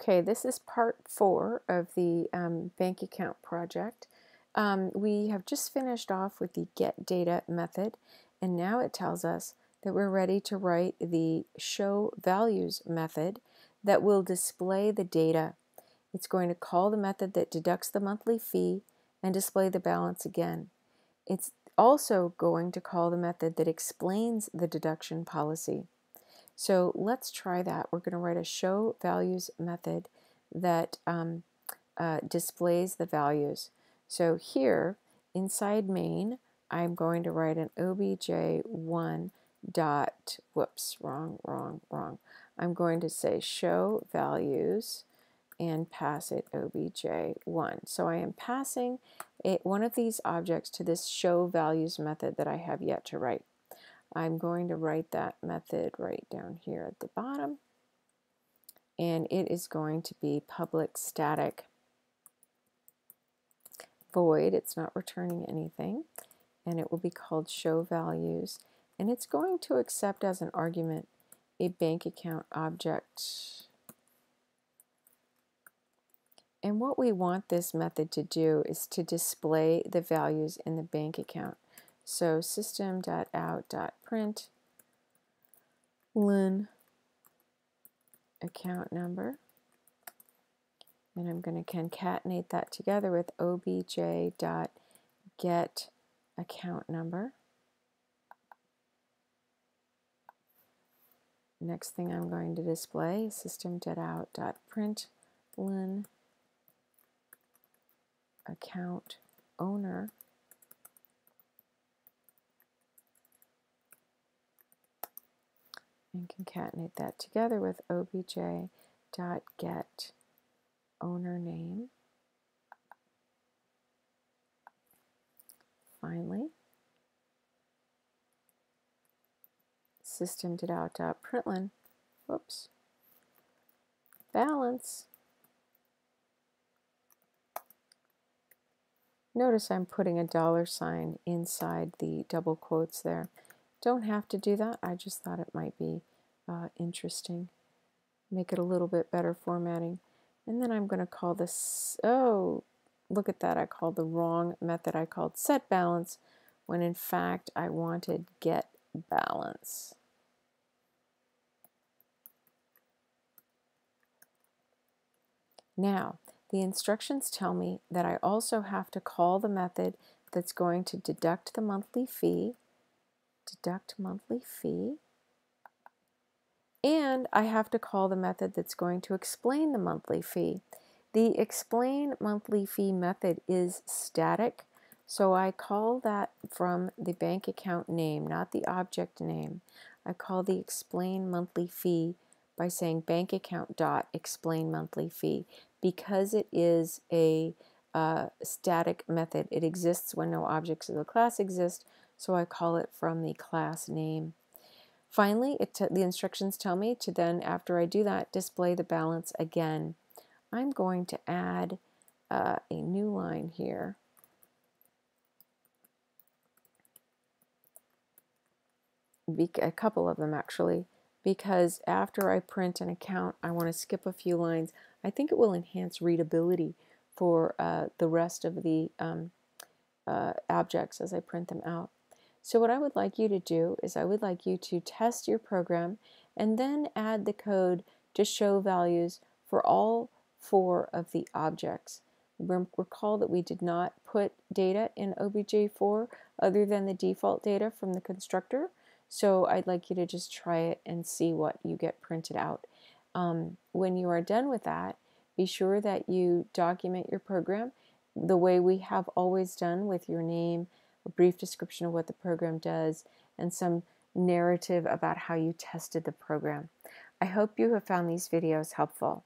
Okay, this is part four of the um, bank account project. Um, we have just finished off with the get data method and now it tells us that we're ready to write the show values method that will display the data. It's going to call the method that deducts the monthly fee and display the balance again. It's also going to call the method that explains the deduction policy. So let's try that. We're going to write a show values method that um, uh, displays the values. So here, inside main, I'm going to write an obj1 dot, whoops, wrong, wrong, wrong. I'm going to say show values and pass it obj1. So I am passing it, one of these objects to this show values method that I have yet to write. I'm going to write that method right down here at the bottom. And it is going to be public static void. It's not returning anything. And it will be called show values. And it's going to accept as an argument a bank account object. And what we want this method to do is to display the values in the bank account so system.out.print ln account number. And I'm going to concatenate that together with obj.get account number. Next thing I'm going to display system.out.print ln account owner and concatenate that together with obj.get owner name. Finally, system.out.println, whoops, balance. Notice I'm putting a dollar sign inside the double quotes there. Don't have to do that. I just thought it might be uh, interesting. Make it a little bit better formatting. And then I'm going to call this, oh, look at that. I called the wrong method. I called set balance when in fact I wanted get balance. Now, the instructions tell me that I also have to call the method that's going to deduct the monthly fee deduct monthly fee. And I have to call the method that's going to explain the monthly fee. The explain monthly fee method is static, so I call that from the bank account name, not the object name. I call the explain monthly fee by saying bank account dot explain monthly fee because it is a uh, static method. It exists when no objects of the class exist, so I call it from the class name. Finally, the instructions tell me to then, after I do that, display the balance again. I'm going to add uh, a new line here. a couple of them actually, because after I print an account, I want to skip a few lines. I think it will enhance readability for uh, the rest of the um, uh, objects as I print them out. So what I would like you to do is I would like you to test your program and then add the code to show values for all four of the objects. Recall that we did not put data in OBJ4 other than the default data from the constructor. So I'd like you to just try it and see what you get printed out. Um, when you are done with that, be sure that you document your program the way we have always done with your name, a brief description of what the program does, and some narrative about how you tested the program. I hope you have found these videos helpful.